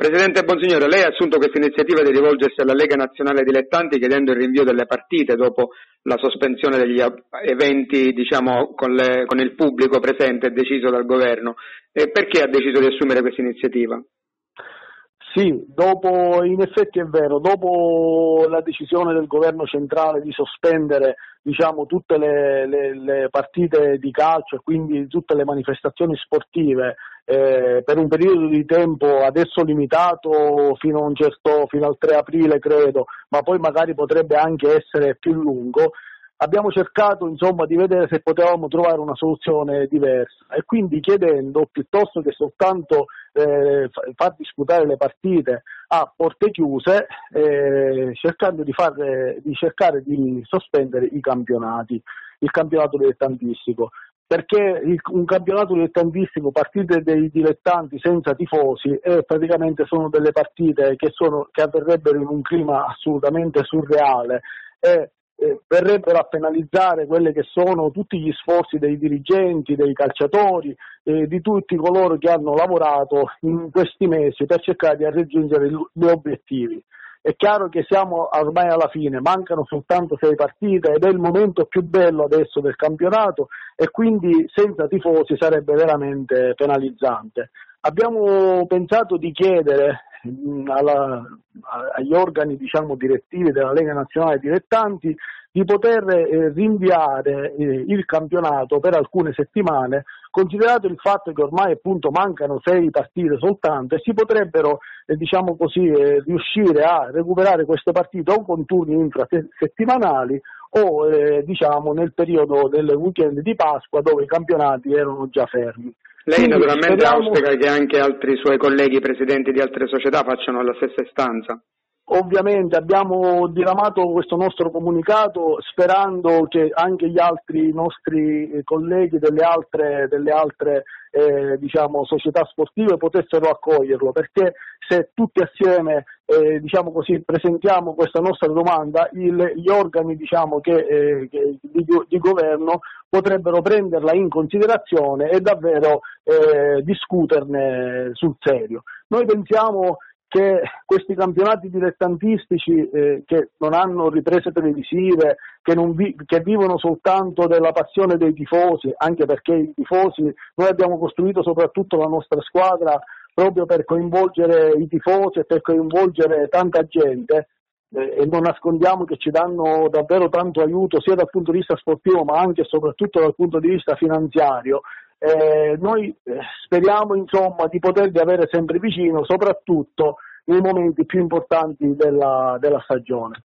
Presidente Bonsignore, lei ha assunto questa iniziativa di rivolgersi alla Lega Nazionale Dilettanti chiedendo il rinvio delle partite dopo la sospensione degli eventi diciamo, con, le, con, il pubblico presente deciso dal governo. E perché ha deciso di assumere questa iniziativa? Sì, dopo, in effetti è vero, dopo la decisione del governo centrale di sospendere diciamo, tutte le, le, le, partite di calcio e quindi tutte le manifestazioni sportive eh, per un periodo di tempo adesso limitato fino, certo, fino al 3 aprile credo, ma poi magari potrebbe anche essere più lungo, abbiamo cercato insomma, di vedere se potevamo trovare una soluzione diversa. E quindi chiedendo piuttosto che soltanto eh, far disputare le partite a porte chiuse, eh, cercando di, far, di cercare di sospendere i campionati, il campionato dilettantistico. Perché un campionato dilettantistico, partite dei dilettanti senza tifosi, eh, praticamente sono delle partite che, sono, che avverrebbero in un clima assolutamente surreale. E eh, verrebbero a penalizzare quelli che sono tutti gli sforzi dei dirigenti, dei calciatori, eh, di tutti coloro che hanno lavorato in questi mesi per cercare di raggiungere gli obiettivi. È chiaro che siamo ormai alla fine, mancano soltanto sei partite ed è il momento più bello adesso del campionato e quindi senza tifosi sarebbe veramente penalizzante. Abbiamo pensato di chiedere alla, agli organi diciamo, direttivi della Lega Nazionale Dilettanti di poter eh, rinviare eh, il campionato per alcune settimane, considerato il fatto che ormai appunto mancano sei partite soltanto e si potrebbero eh, diciamo così, eh, riuscire a recuperare queste partite o con turni infrasettimanali o eh, diciamo, nel periodo del weekend di Pasqua dove i campionati erano già fermi. Lei Quindi, naturalmente speriamo... auspica che anche altri suoi colleghi presidenti di altre società facciano la stessa istanza. Ovviamente abbiamo diramato questo nostro comunicato sperando che anche gli altri nostri colleghi delle altre, delle altre eh, diciamo, società sportive potessero accoglierlo, perché se tutti assieme eh, diciamo così, presentiamo questa nostra domanda, il, gli organi diciamo, che, eh, che di, di, governo potrebbero prenderla in considerazione e davvero eh, discuterne sul serio. Noi pensiamo che questi campionati dilettantistici eh, che non hanno riprese televisive, che, vi- che, vivono soltanto della passione dei tifosi, anche perché i tifosi, noi abbiamo costruito soprattutto la nostra squadra proprio per coinvolgere i tifosi e per coinvolgere tanta gente eh, e non nascondiamo che ci danno davvero tanto aiuto sia dal punto di vista sportivo ma anche e soprattutto dal punto di vista finanziario eh, noi eh, speriamo insomma di potervi avere sempre vicino, soprattutto nei momenti più importanti della, della stagione.